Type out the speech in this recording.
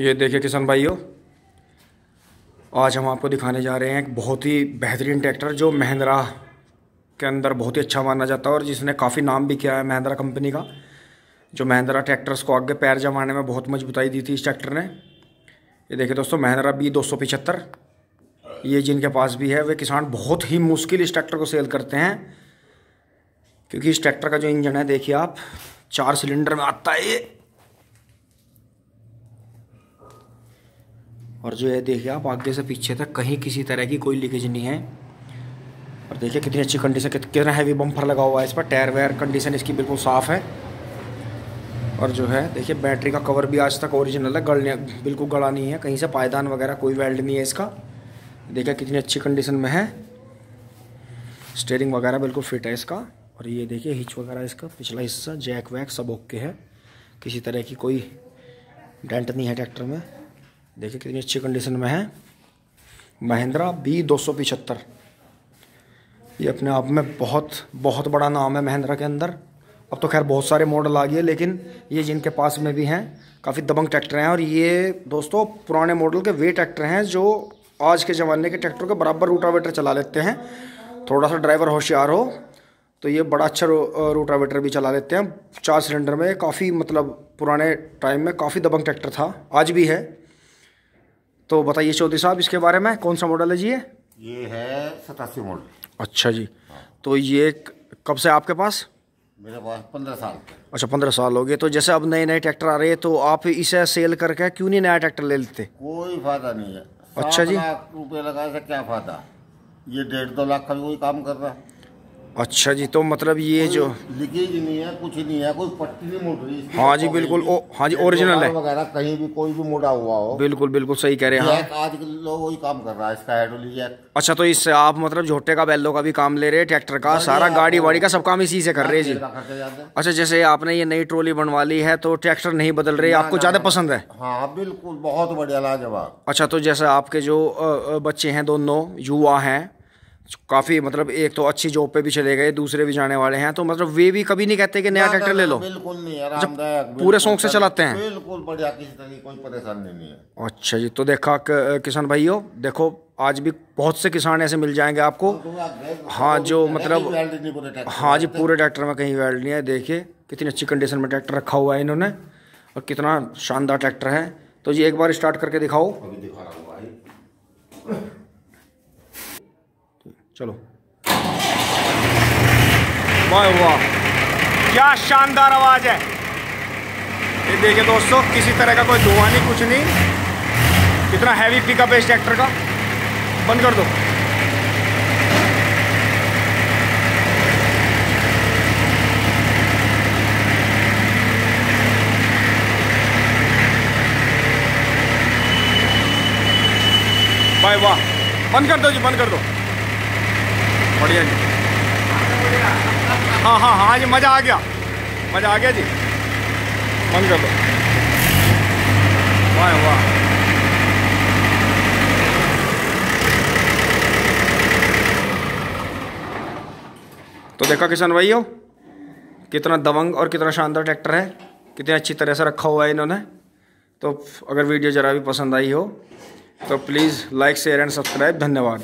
ये देखिए किसान भाइयों, आज हम आपको दिखाने जा रहे हैं एक बहुत ही बेहतरीन ट्रैक्टर जो महिंद्रा के अंदर बहुत ही अच्छा माना जाता है और जिसने काफ़ी नाम भी किया है महिंद्रा कंपनी का, जो महिंद्रा ट्रैक्टर्स को आगे पैर जमाने में बहुत मजबूताई दी थी इस ट्रैक्टर ने। ये देखिए दोस्तों, महिंद्रा बी दो ये जिनके पास भी है, वे किसान बहुत ही मुश्किल इस ट्रैक्टर को सेल करते हैं, क्योंकि इस ट्रैक्टर का जो इंजन है, देखिए आप, चार सिलेंडर में आता है ये और जो है, देखिए आप आगे से पीछे तक कहीं किसी तरह की कोई लीकेज नहीं है। और देखिए कितनी अच्छी कंडीशन कितना हैवी बम्फर लगा हुआ है इस पर टायर वायर कंडीशन इसकी बिल्कुल साफ़ है। और जो है, देखिए बैटरी का कवर भी आज तक ओरिजिनल है, गलने, बिल्कुल गड़ा नहीं है, कहीं से पायदान वगैरह कोई वेल्ड नहीं है इसका। देखिए कितनी अच्छी कंडीशन में है। स्टेयरिंग वगैरह बिल्कुल फिट है इसका। और ये देखिए हिच वगैरह इसका, पिछला हिस्सा जैक वैक सब ओके है। किसी तरह की कोई डेंट नहीं है ट्रैक्टर में। देखिए कितनी अच्छी कंडीशन में है। महिंद्रा बी दो सौ पिछहत्तर ये अपने आप में बहुत बहुत बड़ा नाम है महिंद्रा के अंदर। अब तो खैर बहुत सारे मॉडल आ गए, लेकिन ये जिनके पास में भी हैं, काफ़ी दबंग ट्रैक्टर हैं। और ये दोस्तों, पुराने मॉडल के वे ट्रैक्टर हैं, जो आज के ज़माने के ट्रैक्टर के बराबर रूटावेटर चला लेते हैं। थोड़ा सा ड्राइवर होशियार हो तो ये बड़ा अच्छा रूटावेटर भी चला लेते हैं। चार सिलेंडर में काफ़ी मतलब पुराने टाइम में काफ़ी दबंग ट्रैक्टर था, आज भी है। तो बताइए चौधरी साहब इसके बारे में कौन सा मॉडल है जी ये? ये है सतासी मॉडल अच्छा जी। तो ये कब से आपके पास? मेरे पास पंद्रह साल अच्छा पंद्रह साल हो गए। तो जैसे अब नए नए ट्रैक्टर आ रहे हैं तो आप इसे सेल करके क्यों नहीं नया ट्रैक्टर ले लेते? कोई फ़ायदा नहीं है। अच्छा जी। रुपये लगाए से क्या फ़ायदा? ये डेढ़ दो लाख का भी कोई काम कर रहा। है अच्छा जी तो मतलब ये जो लीकेज नहीं है कुछ नहीं है कोई पट्टी नहीं मुड़ रही हाँ जी बिल्कुल ओ हाँ जी ओरिजिनल है। वगैरह कहीं भी कोई भी मुड़ा हुआ हो। बिल्कुल बिल्कुल सही कह रहे हैं हाँ। आज लोग वही काम कर रहा है इसका हाइड्रोलिक अच्छा तो इससे आप मतलब झोटे का बैलों का भी काम ले रहे हैं ट्रैक्टर का सारा गाड़ी वाड़ी का सब काम इसी से कर रहे हैं जी। अच्छा जैसे आपने ये नई ट्रोली बनवा ली है तो ट्रैक्टर नहीं बदल रहे आपको ज़्यादा पसंद है? हाँ बिल्कुल बहुत बढ़िया लाजवाब। अच्छा तो जैसे आपके जो बच्चे हैं दोनों युवा हैं काफ़ी मतलब एक तो अच्छी जॉब पे भी चले गए दूसरे भी जाने वाले हैं तो मतलब वे भी कभी नहीं कहते कि नया ट्रैक्टर ले लो। बिल्कुल नहीं आरामदायक पूरे शौक से चलाते हैं। बिल्कुल बढ़िया किसी तरह की कोई परेशानी नहीं है। अच्छा जी तो देखा किसान भाइयों देखो आज भी बहुत से किसान ऐसे मिल जाएँगे आपको। हाँ जो मतलब हाँ जी पूरे ट्रैक्टर में कहीं वेल्ड नहीं है देखिए कितनी अच्छी कंडीशन में ट्रैक्टर रखा हुआ है इन्होंने और कितना शानदार ट्रैक्टर है। तो जी एक बार स्टार्ट करके दिखाओ अभी दिखा रहा हूँ चलो। वाह वाह। क्या शानदार आवाज़ है। ये देखिए दोस्तों, किसी तरह का कोई धुआँ नहीं, कुछ नहीं। कितना हैवी पिकअप है इस ट्रैक्टर का। बंद कर दो। वाह वाह। बंद कर दो जी, बंद कर दो। बढ़िया जी। हाँ हाँ हाँ जी मज़ा आ गया। मज़ा आ गया जी। बंद कर वाह वाह। तो देखा किसान भाइयों, कितना दबंग और कितना शानदार ट्रैक्टर है। कितनी अच्छी तरह से रखा हुआ है इन्होंने। तो अगर वीडियो ज़रा भी पसंद आई हो तो please like, share and subscribe. धन्यवाद।